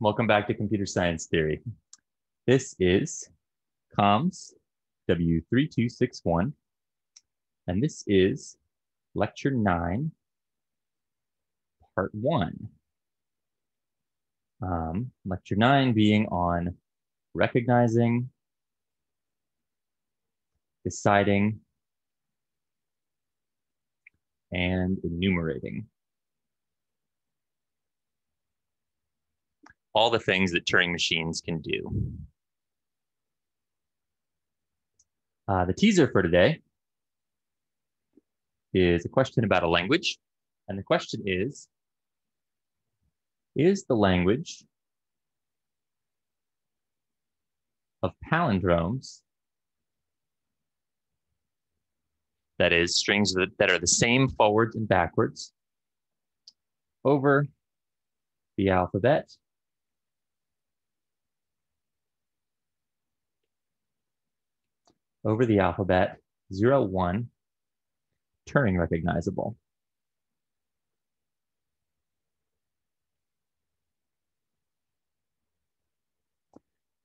Welcome back to Computer Science Theory. This is COMS W3261, and this is Lecture 9, Part 1. Um, lecture 9 being on recognizing, deciding, and enumerating. All the things that Turing machines can do. Uh, the teaser for today is a question about a language. And the question is, is the language of palindromes, that is strings that, that are the same forwards and backwards, over the alphabet over the alphabet 0, 1, Turing recognizable.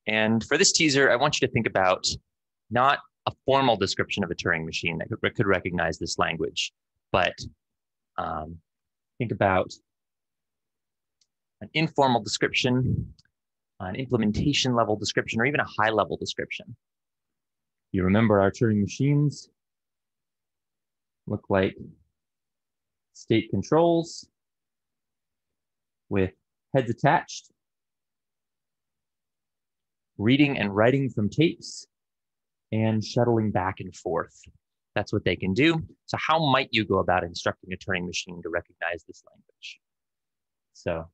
And for this teaser, I want you to think about not a formal description of a Turing machine that could, could recognize this language, but um, think about an informal description, an implementation level description, or even a high level description. You remember our Turing machines look like state controls with heads attached, reading and writing from tapes, and shuttling back and forth. That's what they can do. So how might you go about instructing a Turing machine to recognize this language? So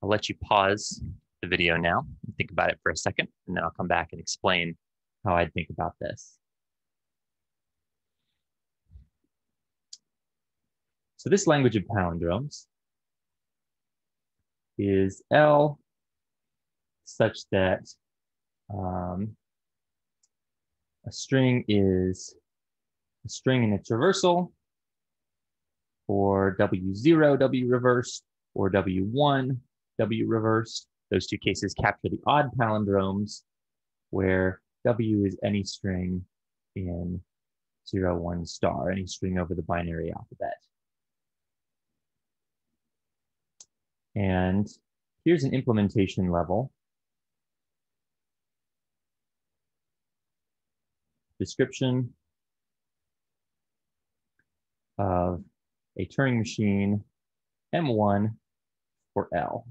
I'll let you pause the video now and think about it for a second, and then I'll come back and explain how I'd think about this. So this language of palindromes is L such that um, a string is a string in its reversal or W0, W reversed, or W1, W reversed. Those two cases capture the odd palindromes where W is any string in 0, 1 star, any string over the binary alphabet. And here's an implementation level. Description of a Turing machine M1 for L.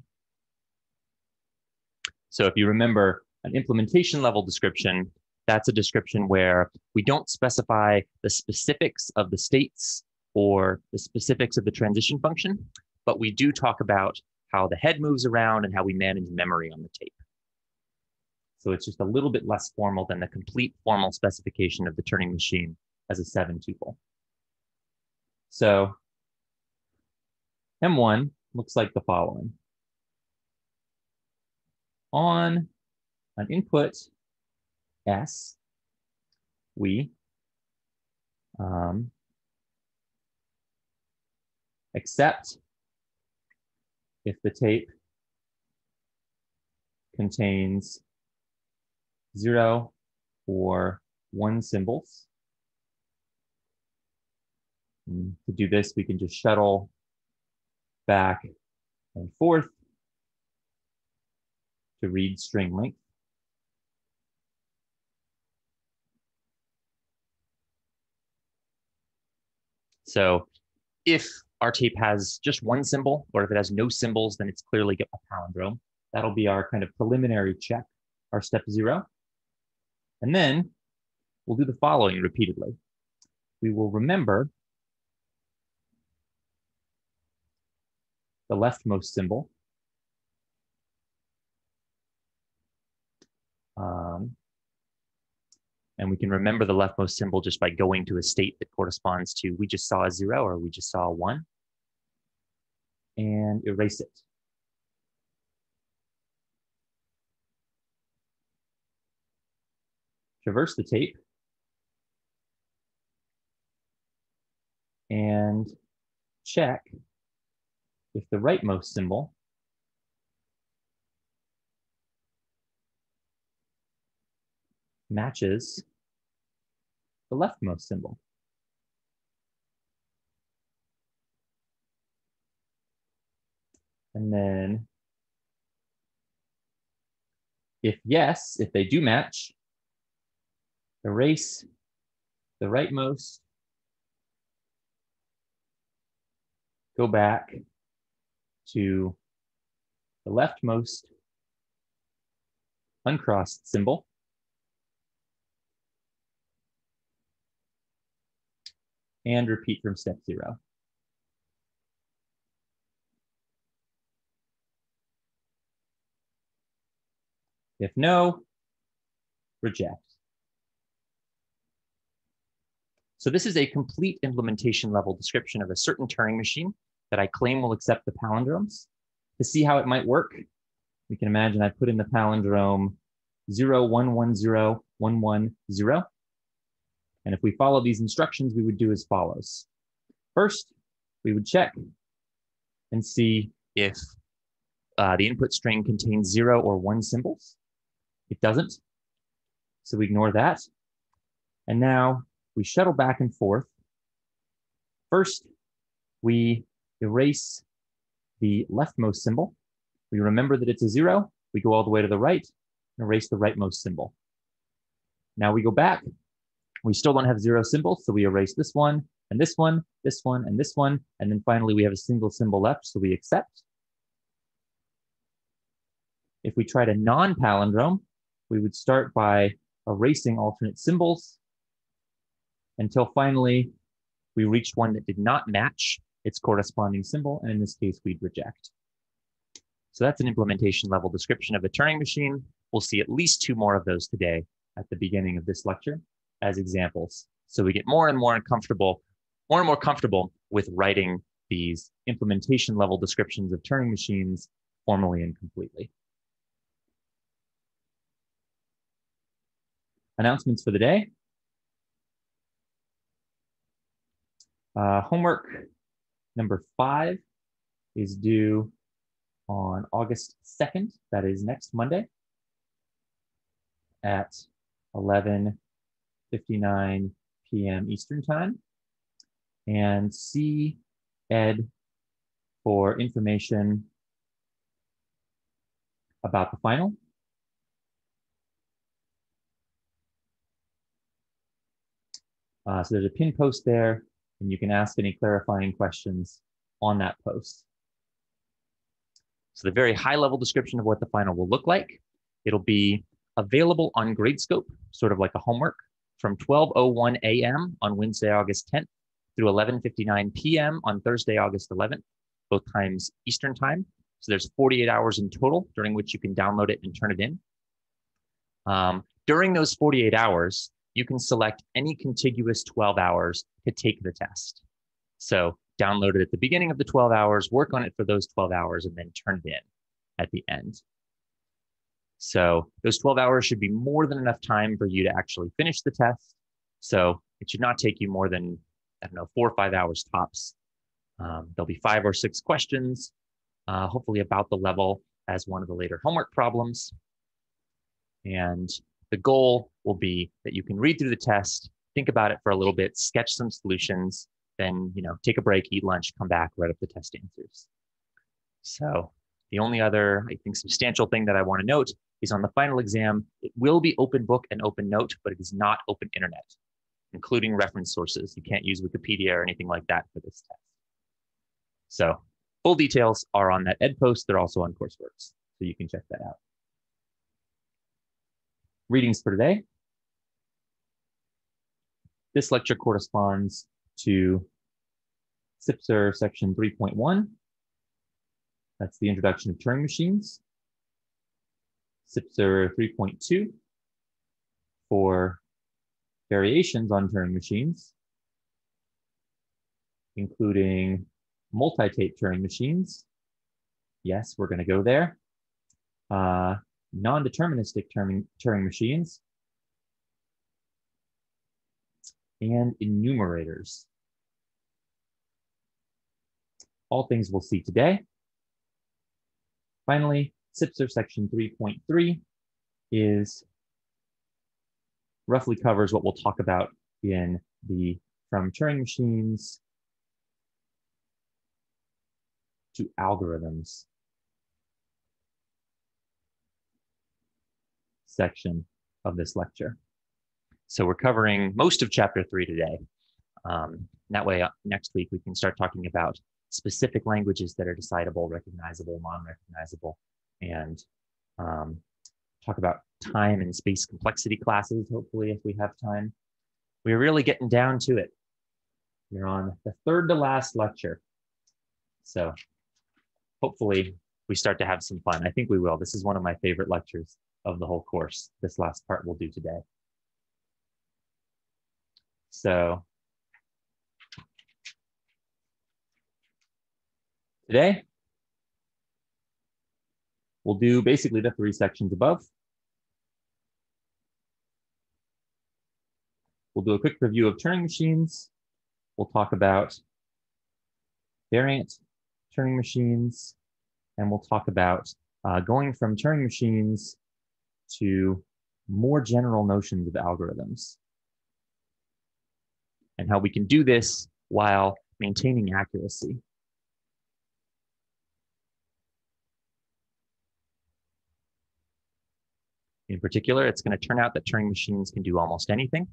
So if you remember, an implementation level description, that's a description where we don't specify the specifics of the states or the specifics of the transition function, but we do talk about how the head moves around and how we manage memory on the tape. So it's just a little bit less formal than the complete formal specification of the Turing machine as a seven tuple. So M1 looks like the following. On an input S, we um, accept if the tape contains zero or one symbols. And to do this, we can just shuttle back and forth to read string length. So if our tape has just one symbol, or if it has no symbols, then it's clearly a palindrome. That'll be our kind of preliminary check, our step zero. And then we'll do the following repeatedly. We will remember the leftmost symbol. Um, and we can remember the leftmost symbol just by going to a state that corresponds to we just saw a zero or we just saw a one. And erase it. Traverse the tape. And check if the rightmost symbol matches the leftmost symbol. And then if yes, if they do match, erase the rightmost, go back to the leftmost uncrossed symbol. And repeat from step zero. If no, reject. So this is a complete implementation level description of a certain Turing machine that I claim will accept the palindromes. To see how it might work, we can imagine I put in the palindrome 0110110. And if we follow these instructions, we would do as follows. First, we would check and see if uh, the input string contains zero or one symbols. It doesn't. So we ignore that. And now we shuttle back and forth. First, we erase the leftmost symbol. We remember that it's a zero. We go all the way to the right and erase the rightmost symbol. Now we go back. We still don't have zero symbols, so we erase this one and this one, this one, and this one. And then finally, we have a single symbol left, so we accept. If we tried a non-palindrome, we would start by erasing alternate symbols until finally we reached one that did not match its corresponding symbol, and in this case, we'd reject. So that's an implementation level description of a Turing machine. We'll see at least two more of those today at the beginning of this lecture as examples. So we get more and more uncomfortable, more and more comfortable with writing these implementation level descriptions of Turing machines formally and completely. announcements for the day. Uh, homework number five is due on August 2nd. That is next Monday at 11.59 p.m. Eastern Time. And see Ed for information about the final Uh, so there's a pin post there, and you can ask any clarifying questions on that post. So the very high level description of what the final will look like. It'll be available on Gradescope, sort of like a homework, from 12.01 a.m. on Wednesday, August 10th through 11.59 p.m. on Thursday, August 11th, both times Eastern time. So there's 48 hours in total during which you can download it and turn it in. Um, during those 48 hours, you can select any contiguous 12 hours to take the test. So download it at the beginning of the 12 hours, work on it for those 12 hours, and then turn it in at the end. So those 12 hours should be more than enough time for you to actually finish the test. So it should not take you more than, I don't know, four or five hours tops. Um, there'll be five or six questions, uh, hopefully about the level as one of the later homework problems. And the goal will be that you can read through the test, think about it for a little bit, sketch some solutions, then you know take a break, eat lunch, come back, write up the test answers. So the only other, I think, substantial thing that I want to note is on the final exam, it will be open book and open note, but it is not open internet, including reference sources. You can't use Wikipedia or anything like that for this test. So full details are on that ed post. They're also on CourseWorks, so you can check that out readings for today. This lecture corresponds to Sipser section 3.1. That's the introduction of Turing machines. Sipser 3.2 for variations on Turing machines, including multi-tape Turing machines. Yes, we're going to go there. Uh, non-deterministic Turing, Turing machines, and enumerators. All things we'll see today. Finally, Sipser section 3.3 is roughly covers what we'll talk about in the from Turing machines to algorithms section of this lecture. So we're covering most of chapter three today. Um, that way, uh, next week we can start talking about specific languages that are decidable, recognizable, non-recognizable, and um, talk about time and space complexity classes, hopefully, if we have time. We're really getting down to it. You're on the third to last lecture. So hopefully we start to have some fun. I think we will. This is one of my favorite lectures of the whole course, this last part we'll do today. So today, we'll do basically the three sections above. We'll do a quick review of Turing machines. We'll talk about variant Turing machines, and we'll talk about uh, going from Turing machines to more general notions of algorithms and how we can do this while maintaining accuracy. In particular, it's going to turn out that Turing machines can do almost anything.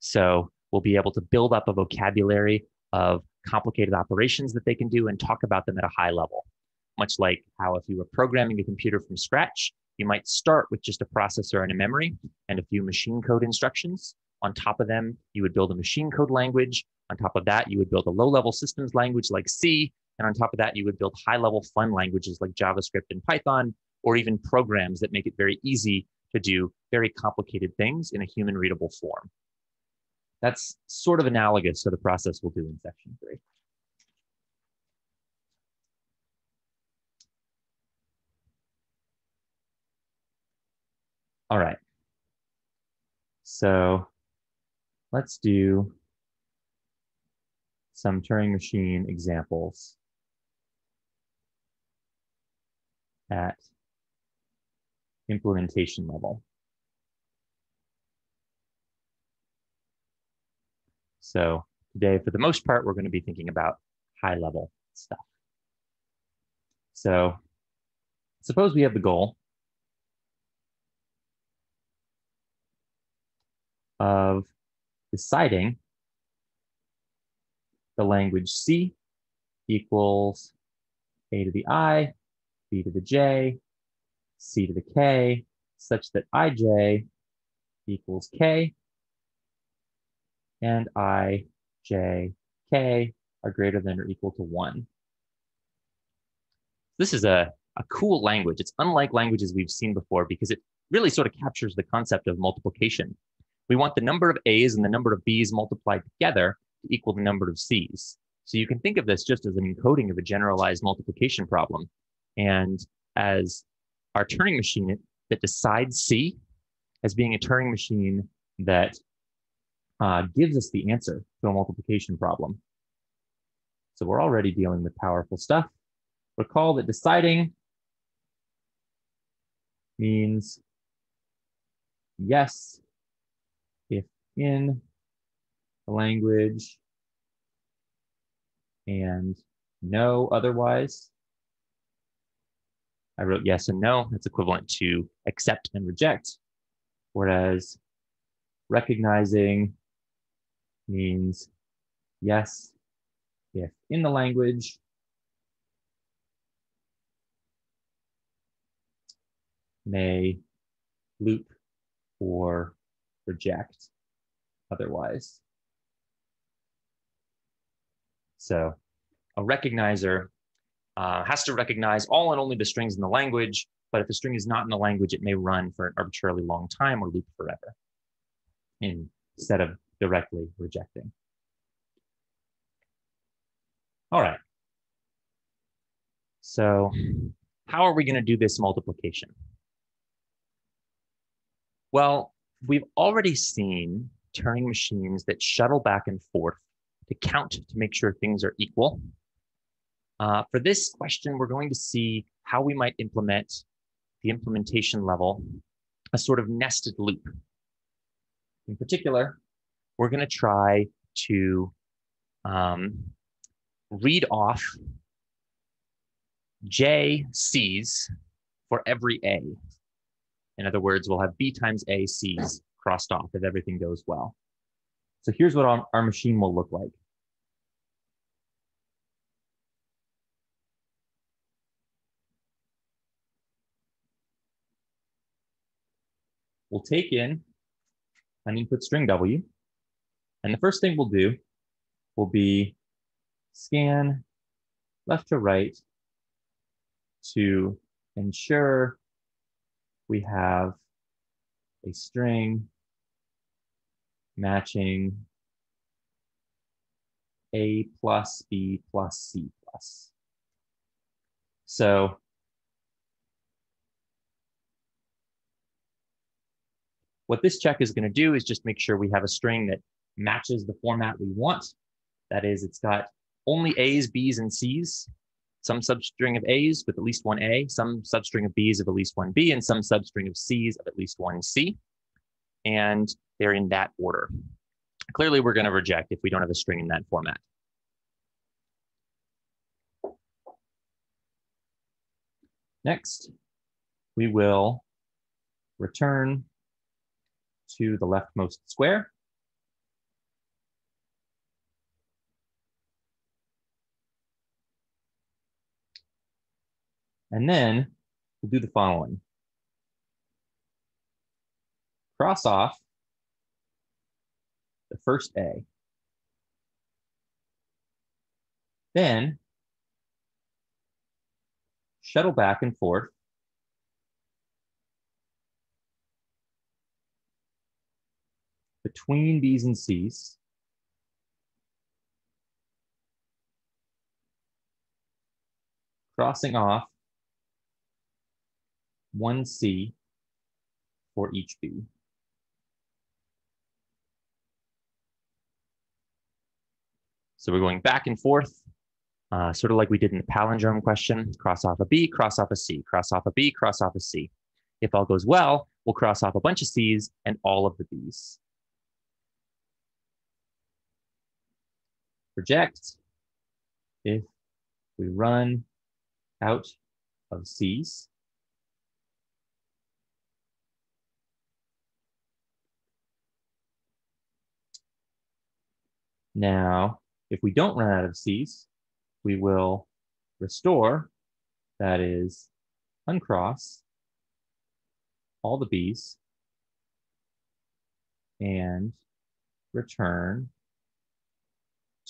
So we'll be able to build up a vocabulary of complicated operations that they can do and talk about them at a high level. Much like how if you were programming a computer from scratch, you might start with just a processor and a memory and a few machine code instructions. On top of them, you would build a machine code language. On top of that, you would build a low level systems language like C. And on top of that, you would build high level fun languages like JavaScript and Python, or even programs that make it very easy to do very complicated things in a human readable form. That's sort of analogous to the process we'll do in section three. All right. So let's do some Turing machine examples at implementation level. So today, for the most part, we're going to be thinking about high level stuff. So suppose we have the goal of deciding the language C equals A to the I, B to the J, C to the K, such that IJ equals K, and I, J, K are greater than or equal to one. This is a, a cool language. It's unlike languages we've seen before because it really sort of captures the concept of multiplication. We want the number of A's and the number of B's multiplied together to equal the number of C's. So you can think of this just as an encoding of a generalized multiplication problem. And as our Turing machine that decides C as being a Turing machine that uh, gives us the answer to a multiplication problem. So we're already dealing with powerful stuff. Recall that deciding means yes if in the language and no otherwise. I wrote yes and no. That's equivalent to accept and reject. Whereas recognizing means yes if in the language may loop or reject otherwise. So a recognizer uh, has to recognize all and only the strings in the language, but if the string is not in the language, it may run for an arbitrarily long time or loop forever instead of directly rejecting. All right. So how are we going to do this multiplication? Well, we've already seen Turing machines that shuttle back and forth to count to make sure things are equal. Uh, for this question, we're going to see how we might implement the implementation level, a sort of nested loop In particular, we're going to try to um, read off J C's for every A. In other words, we'll have B times A C's crossed off if everything goes well. So here's what our, our machine will look like. We'll take in an input string W, and the first thing we'll do will be scan left to right to ensure we have a string matching A plus B plus C plus. So what this check is going to do is just make sure we have a string that matches the format we want. That is, it's got only A's, B's, and C's, some substring of A's with at least one A, some substring of B's of at least one B, and some substring of C's of at least one C. And they're in that order. Clearly, we're going to reject if we don't have a string in that format. Next, we will return to the leftmost square. And then we'll do the following. Cross off the first A. Then shuttle back and forth between B's and C's. Crossing off one C for each B. So we're going back and forth, uh, sort of like we did in the palindrome question, cross off a B, cross off a C, cross off a B, cross off a C. If all goes well, we'll cross off a bunch of C's and all of the B's. Project if we run out of C's. Now, if we don't run out of C's, we will restore, that is, uncross all the B's and return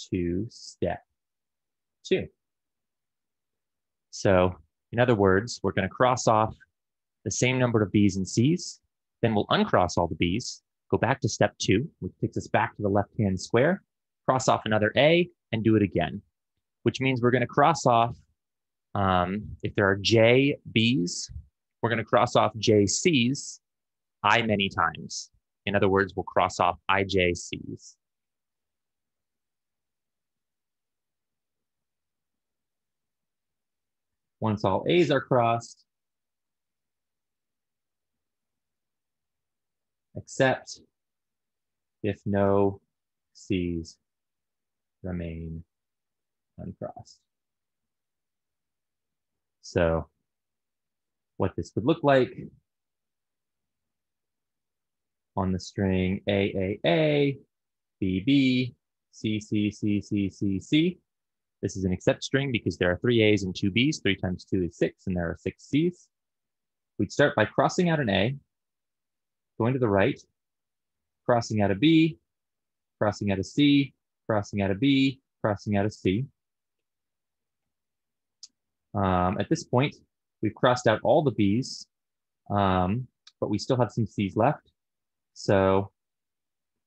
to step two. So in other words, we're going to cross off the same number of B's and C's, then we'll uncross all the B's, go back to step two, which takes us back to the left-hand square, cross off another A, and do it again, which means we're going to cross off, um, if there are J B's, we're going to cross off J C's I many times. In other words, we'll cross off IJCs. Once all A's are crossed, except if no C's remain uncrossed. So what this would look like on the string AAA, BB, CCCCCC. This is an except string because there are three A's and two B's. Three times two is six, and there are six C's. We'd start by crossing out an A, going to the right, crossing out a B, crossing out a C, crossing out a B, crossing out a C. Um, at this point, we've crossed out all the B's, um, but we still have some C's left. So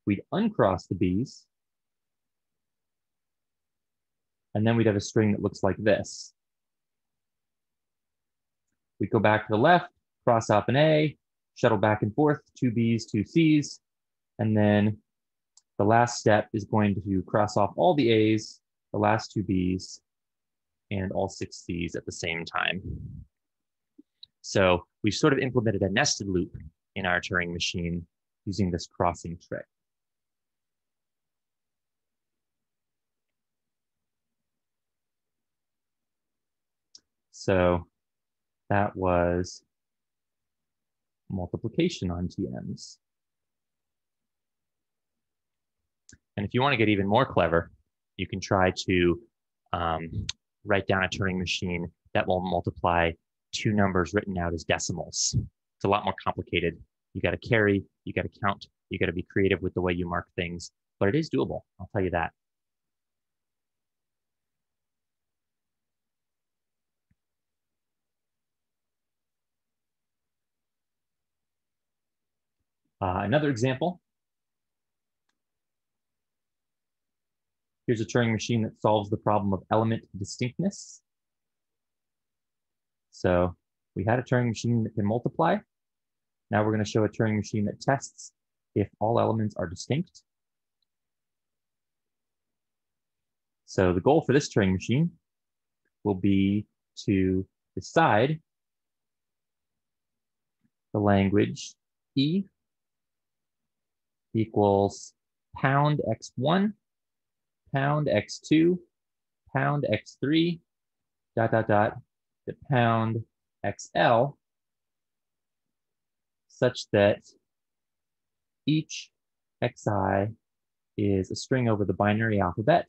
we'd uncross the B's, and then we'd have a string that looks like this. We go back to the left, cross off an A, shuttle back and forth, two B's, two C's, and then the last step is going to cross off all the A's, the last two B's, and all six C's at the same time. So we've sort of implemented a nested loop in our Turing machine using this crossing trick. So that was multiplication on TMs. And if you want to get even more clever, you can try to um, write down a Turing machine that will multiply two numbers written out as decimals. It's a lot more complicated. You got to carry, you got to count, you got to be creative with the way you mark things, but it is doable. I'll tell you that. Uh, another example. Here's a Turing machine that solves the problem of element distinctness. So we had a Turing machine that can multiply. Now we're going to show a Turing machine that tests if all elements are distinct. So the goal for this Turing machine will be to decide the language E equals pound x1, pound x2, pound x3, dot, dot, dot, to pound xl, such that each xi is a string over the binary alphabet,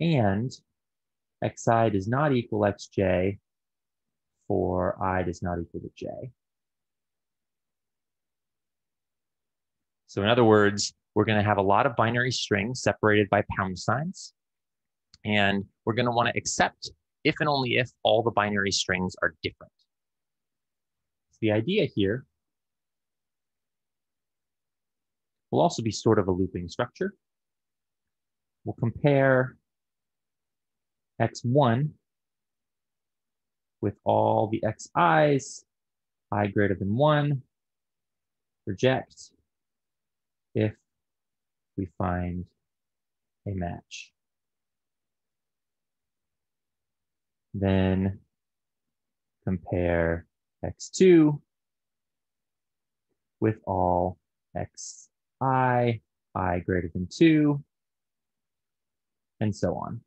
and xi does not equal xj for i does not equal to j. So in other words, we're going to have a lot of binary strings separated by pound signs. And we're going to want to accept if and only if all the binary strings are different. So the idea here will also be sort of a looping structure. We'll compare x1 with all the xi's, i greater than 1, reject, if we find a match. Then compare x2 with all xi, i greater than 2, and so on.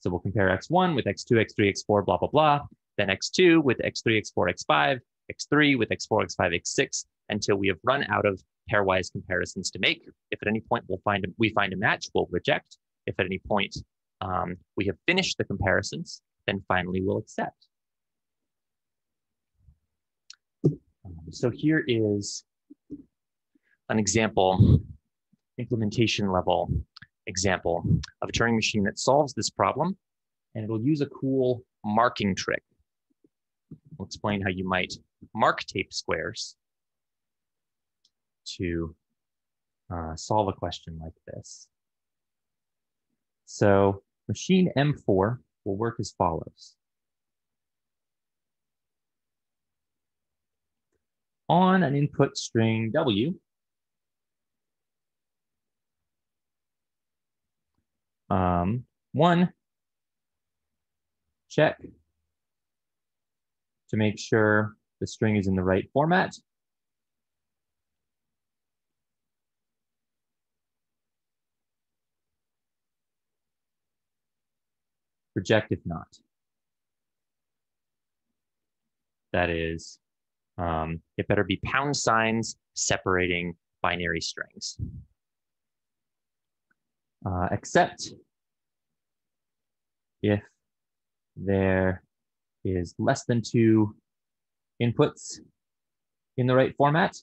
So we'll compare x1 with x2, x3, x4, blah, blah, blah, then x2 with x3, x4, x5, x3 with x4, x5, x6, until we have run out of pairwise comparisons to make. If at any point we'll find a, we find a match, we'll reject. If at any point um, we have finished the comparisons, then finally we'll accept. Um, so here is an example, implementation level example of a Turing machine that solves this problem, and it'll use a cool marking trick. We'll explain how you might mark tape squares to uh, solve a question like this. So machine M4 will work as follows. On an input string W, um, one, check to make sure the string is in the right format. Reject if not. That is, um, it better be pound signs separating binary strings. Uh, except if there is less than two inputs in the right format.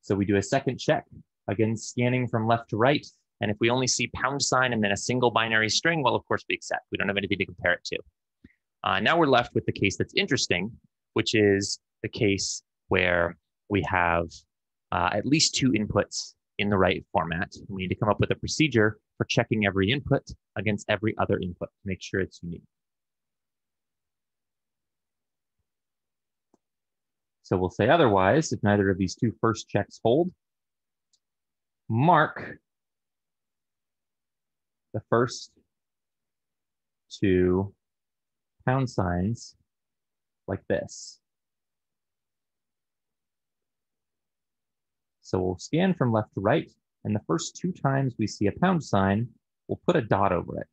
So we do a second check, again, scanning from left to right. And if we only see pound sign and then a single binary string, well, of course we accept. We don't have anything to compare it to. Uh, now we're left with the case that's interesting, which is the case where we have uh, at least two inputs in the right format. We need to come up with a procedure for checking every input against every other input to make sure it's unique. So we'll say otherwise if neither of these two first checks hold. Mark the first two pound signs like this. So we'll scan from left to right, and the first two times we see a pound sign, we'll put a dot over it.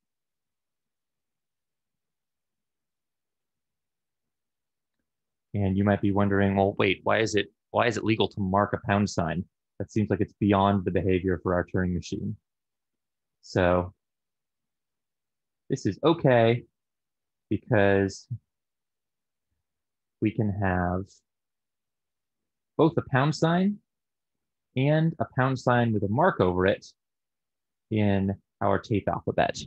And you might be wondering, well, wait, why is it why is it legal to mark a pound sign? That seems like it's beyond the behavior for our Turing machine. So this is okay because we can have both a pound sign and a pound sign with a mark over it in our tape alphabet.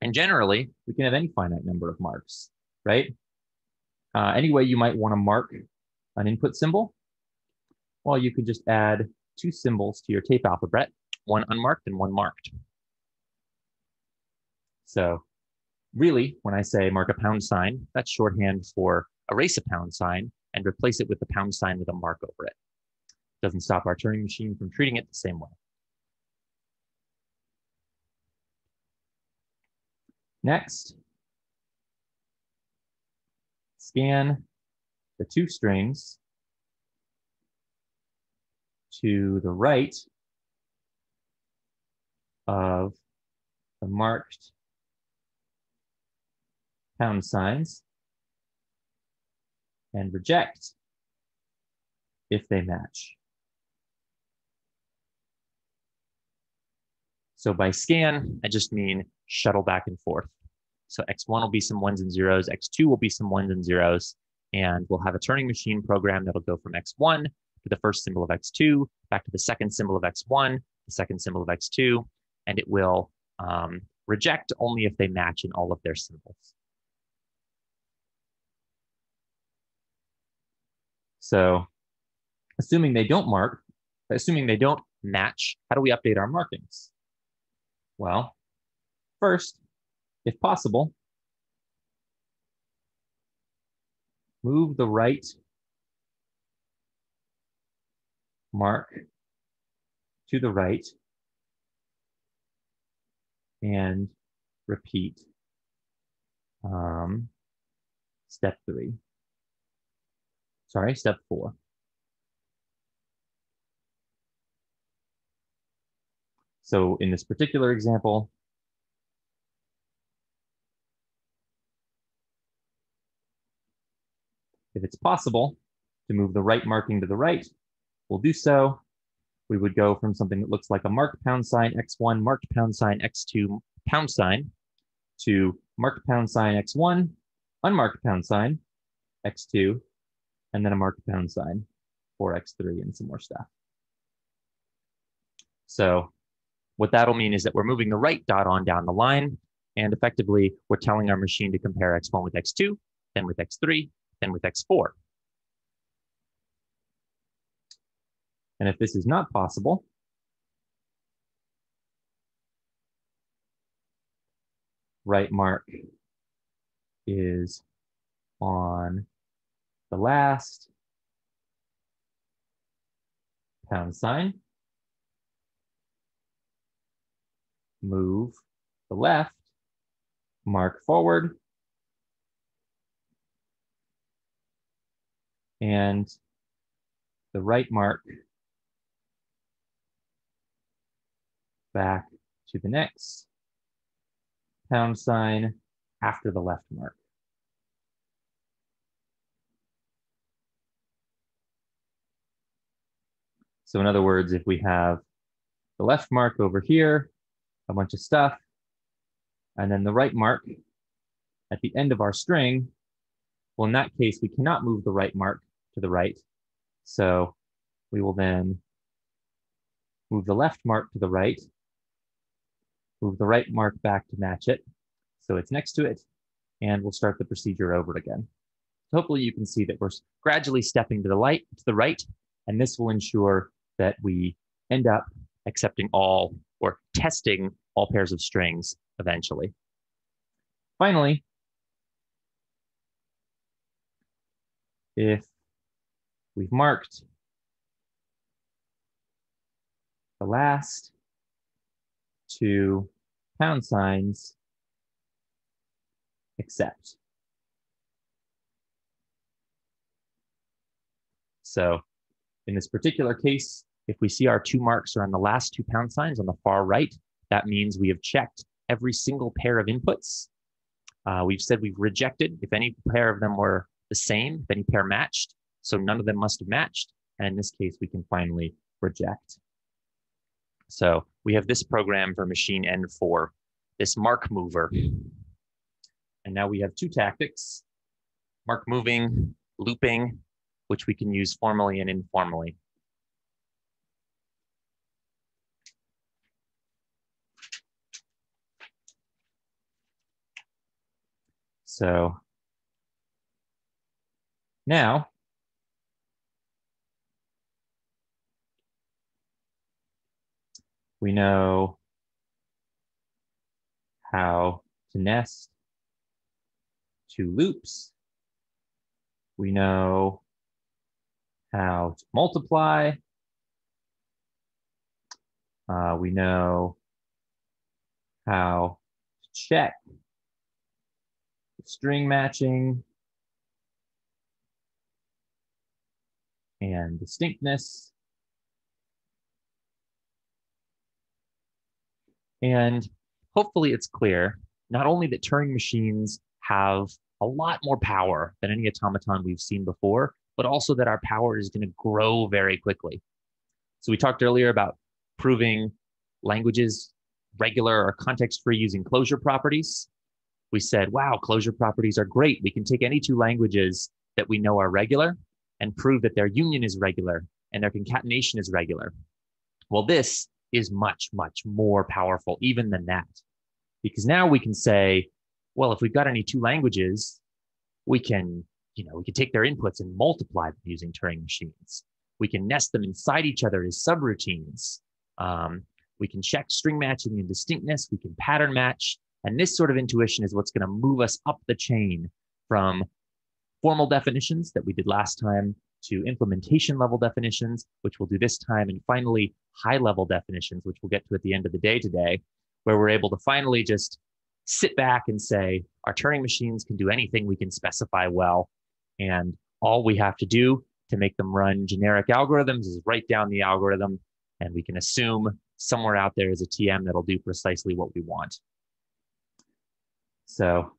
And generally, we can have any finite number of marks, right? Uh, any way you might want to mark an input symbol, well, you could just add two symbols to your tape alphabet, one unmarked and one marked. So really, when I say mark a pound sign, that's shorthand for erase a pound sign and replace it with the pound sign with a mark over it. Doesn't stop our Turing machine from treating it the same way. Next, scan the two strings to the right of the marked pound signs and reject if they match. So by scan, I just mean shuttle back and forth. So X1 will be some ones and zeros, X2 will be some ones and zeros, and we'll have a Turing machine program that'll go from X1 to the first symbol of X2, back to the second symbol of X1, the second symbol of X2, and it will um, reject only if they match in all of their symbols. So assuming they don't mark, assuming they don't match, how do we update our markings? Well, first, if possible, move the right mark to the right and repeat um, step three. Sorry, step four. So in this particular example, if it's possible to move the right marking to the right, we'll do so. We would go from something that looks like a marked pound sign X1, marked pound sign X2, pound sign, to marked pound sign X1, unmarked pound sign X2, and then a marked pound sign for X3 and some more stuff. So what that'll mean is that we're moving the right dot on down the line, and effectively we're telling our machine to compare X1 with X2, then with X3, then with X4. And if this is not possible, right mark is on the last pound sign, move the left, mark forward, and the right mark back to the next pound sign after the left mark. So in other words, if we have the left mark over here, a bunch of stuff, and then the right mark at the end of our string, well, in that case, we cannot move the right mark to the right. So we will then move the left mark to the right, move the right mark back to match it. So it's next to it, and we'll start the procedure over again. Hopefully you can see that we're gradually stepping to the light, to the right, and this will ensure that we end up accepting all or testing all pairs of strings eventually. Finally, if we've marked the last two pound signs, except. So in this particular case, if we see our two marks are on the last two pound signs on the far right, that means we have checked every single pair of inputs. Uh, we've said we've rejected if any pair of them were the same, if any pair matched. So none of them must have matched. And in this case, we can finally reject. So we have this program for machine N4, this mark mover. And now we have two tactics, mark moving, looping, which we can use formally and informally. So now we know how to nest two loops. We know how to multiply. Uh, we know how to check string matching and distinctness. And hopefully it's clear not only that Turing machines have a lot more power than any automaton we've seen before, but also that our power is going to grow very quickly. So we talked earlier about proving languages regular or context free using closure properties we said, wow, closure properties are great. We can take any two languages that we know are regular and prove that their union is regular and their concatenation is regular. Well, this is much, much more powerful even than that. Because now we can say, well, if we've got any two languages, we can, you know, we can take their inputs and multiply them using Turing machines. We can nest them inside each other as subroutines. Um, we can check string matching and distinctness. We can pattern match. And this sort of intuition is what's going to move us up the chain from formal definitions that we did last time to implementation level definitions, which we'll do this time, and finally high level definitions, which we'll get to at the end of the day today, where we're able to finally just sit back and say, our Turing machines can do anything we can specify well. And all we have to do to make them run generic algorithms is write down the algorithm, and we can assume somewhere out there is a TM that'll do precisely what we want. So,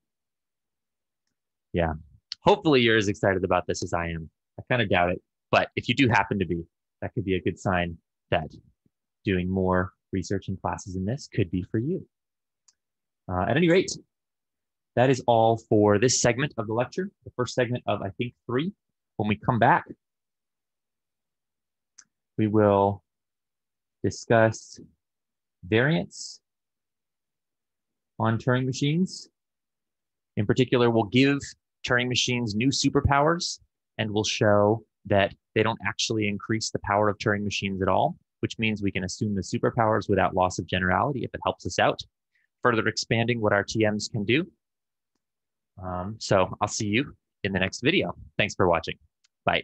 yeah, hopefully you're as excited about this as I am. I kind of doubt it, but if you do happen to be, that could be a good sign that doing more research and classes in this could be for you. Uh, at any rate, that is all for this segment of the lecture, the first segment of, I think, three. When we come back, we will discuss variants on Turing machines in particular, we'll give Turing machines new superpowers and we'll show that they don't actually increase the power of Turing machines at all, which means we can assume the superpowers without loss of generality if it helps us out, further expanding what our TMs can do. Um, so I'll see you in the next video. Thanks for watching. Bye.